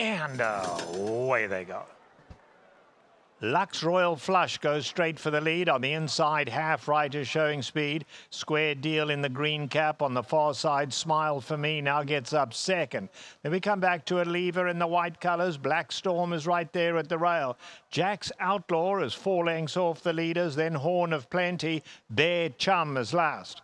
And uh, away they go. Lux Royal Flush goes straight for the lead. On the inside, Half Right is showing speed. Square Deal in the green cap. On the far side, Smileforme now gets up second. Then we come back to a lever in the white colours. Black Storm is right there at the rail. Jack's Outlaw is four lengths off the leaders. Then Horn of Plenty. Bear Chum is last.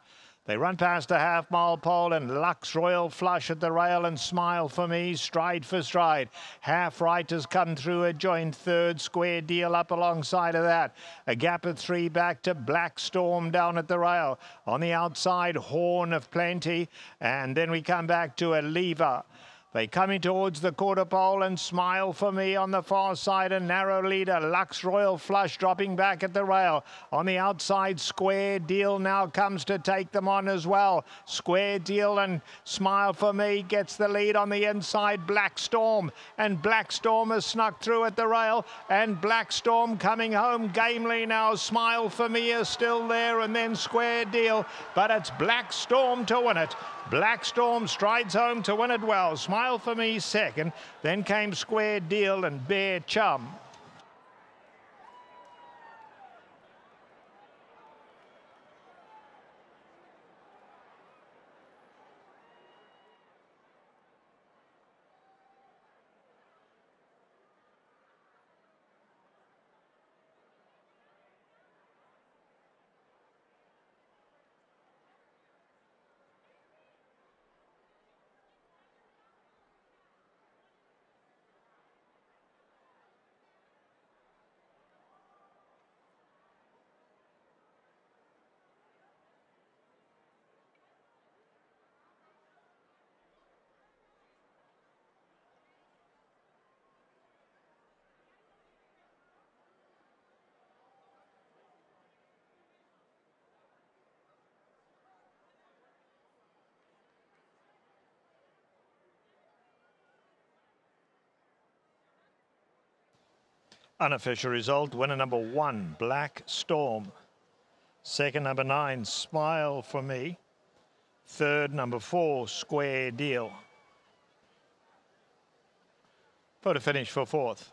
They run past a half mile pole and Lux Royal flush at the rail and Smileforme, stride for stride. Half right has come through a joint third square deal up alongside of that. A gap of three back to Black Storm down at the rail. On the outside, Horn of Plenty. And then we come back to a lever. They coming towards the quarter pole and Smileforme on the far side. A narrow leader, Lux Royal Flush dropping back at the rail. On the outside, Square Deal now comes to take them on as well. Square Deal and Smileforme gets the lead on the inside. Black Storm and Black Storm has snuck through at the rail. And Black Storm coming home gamely now. Smileforme is still there and then Square Deal. But it's Black Storm to win it. Black Storm strides home to win it well. Smileforme second. Then came Square Deal and Bear Chum. Unofficial result, winner number one, Black Storm. Second, number nine, Smileforme. Third, number four, Square Deal. Photo finish for fourth.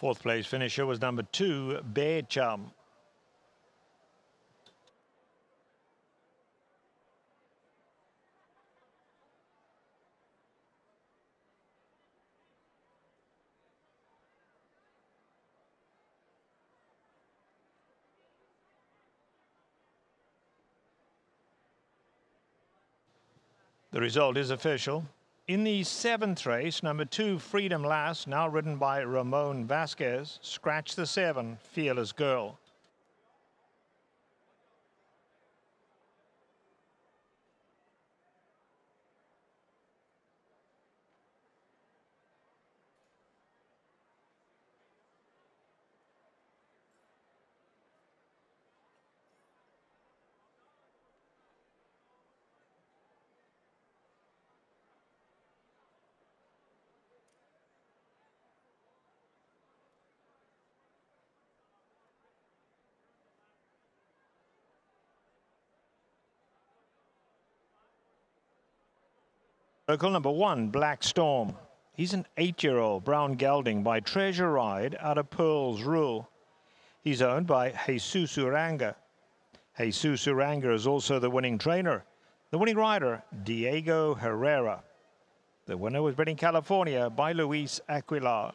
Fourth place finisher was number two, Bear Chum. The result is official. In the seventh race, number two, Freedom Last, now ridden by Ramon Vasquez, scratch the seven, Fearless Girl. Circle number one, Black Storm. He's an eight-year-old brown gelding by Treasure Ride out of Pearl's Rule. He's owned by Jesus Uranga. Jesus Uranga is also the winning trainer. The winning rider, Diego Herrera. The winner was bred in California by Luis Aguilar.